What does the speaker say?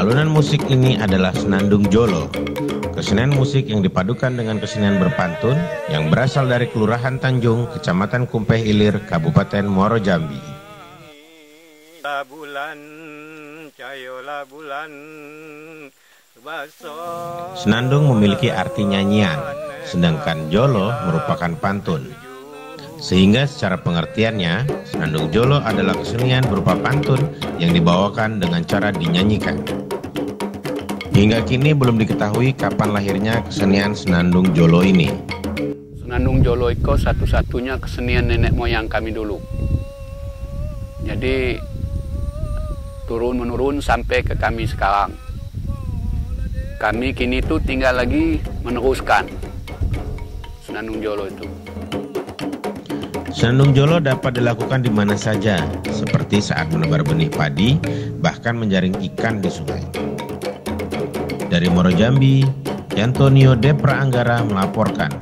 Alunan musik ini adalah Senandung Jolo, kesenian musik yang dipadukan dengan kesenian berpantun yang berasal dari Kelurahan Tanjung, Kecamatan Kumpeh Ilir, Kabupaten Muaro Jambi. bulan, cayola bulan, Senandung memiliki arti nyanyian, sedangkan Jolo merupakan pantun. Sehingga secara pengertiannya, Senandung Jolo adalah kesenian berupa pantun yang dibawakan dengan cara dinyanyikan. Hingga kini belum diketahui kapan lahirnya kesenian Senandung Jolo ini. Senandung Jolo itu satu-satunya kesenian nenek moyang kami dulu. Jadi turun-menurun sampai ke kami sekarang. Kami kini tuh tinggal lagi meneruskan Senandung Jolo itu. Senandung Jolo dapat dilakukan di mana saja, seperti saat menebar benih padi, bahkan menjaring ikan di sungai. Dari Moro Antonio Depra Anggara melaporkan.